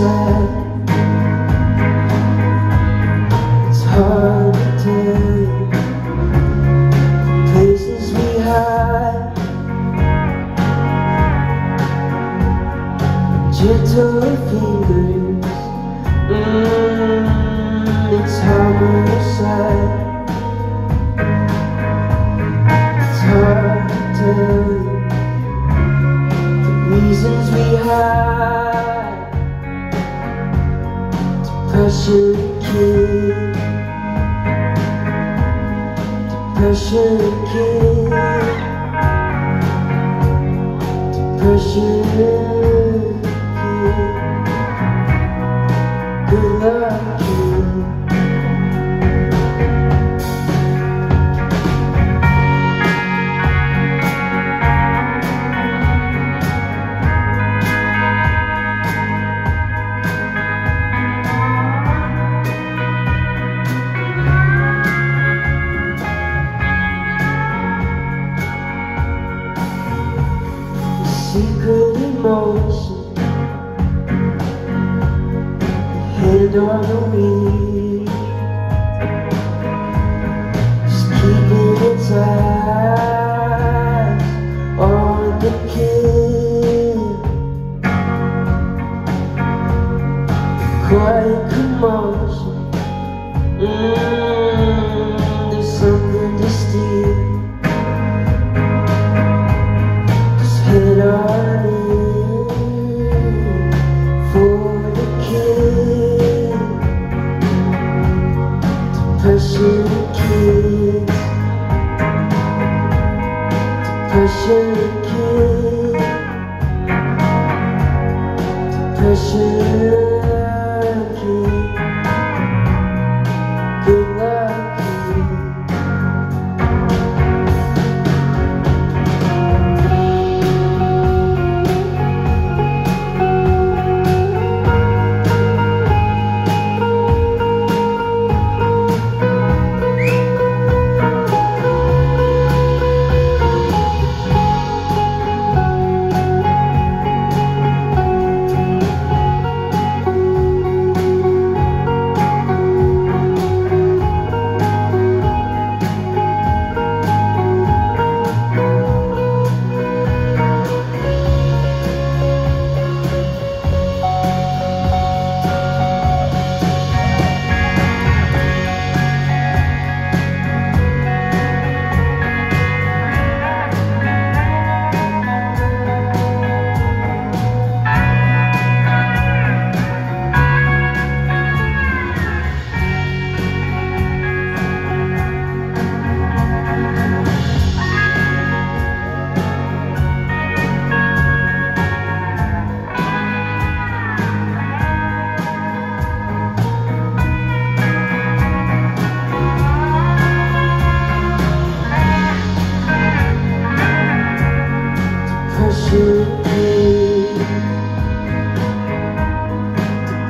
sad It's hard to tell Places we hide Gentle fingers. Mmm, it's homicide It's hard to tell The reasons we hide Depression kid Depression kid Depression emotion Hand on the wheel Just keeping its eyes Depression kids. Depression